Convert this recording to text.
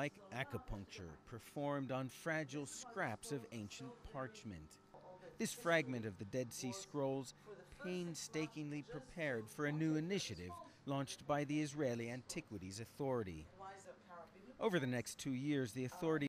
like acupuncture performed on fragile scraps of ancient parchment. This fragment of the Dead Sea Scrolls painstakingly prepared for a new initiative launched by the Israeli Antiquities Authority. Over the next two years, the authority